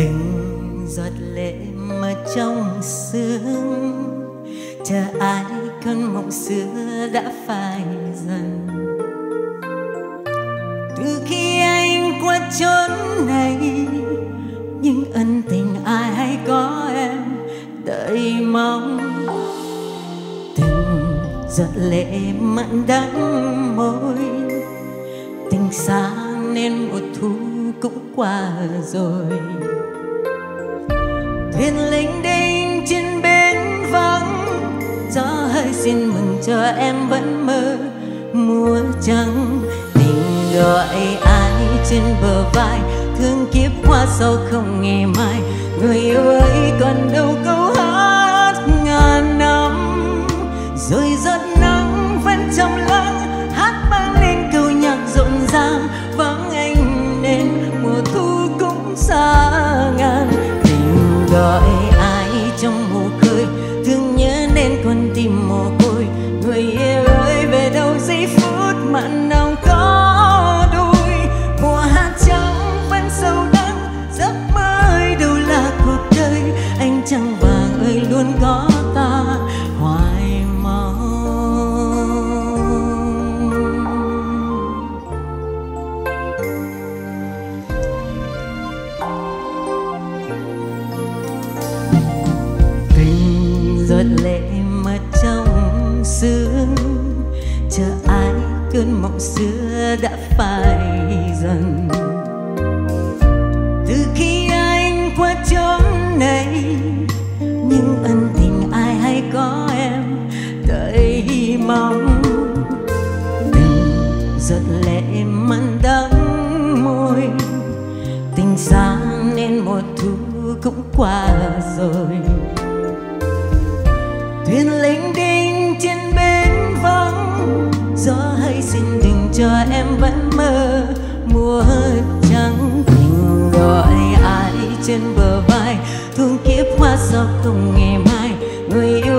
từng giọt lệ mà trong sương, chờ ai cơn mộng xưa đã phai dần. Từ khi anh qua chốn này, những ân tình ai hay có em đợi mong? Từng giọt lệ mặn đắng môi, tình xa nên một thu cũng qua rồi thuyền linh đinh trên bến vắng. Gió hơi xin mừng cho em vẫn mơ mùa trắng. Tình gọi ai trên bờ vai, thương kiếp qua sau không ngày mai người yêu ơi còn đâu trong mùa xưa đã phai dần. Từ khi anh qua chốn này, những ân tình ai hay có em đợi mong. Tình giọt lệ mặn đắng môi, tình xa nên một thu cũng qua rồi. Thuyền linh đi xin đừng cho em vẫn mơ. Mùa trắng, tình gọi ai trên bờ vai. Thương kiếp hoa sóc không ngày mai, người yêu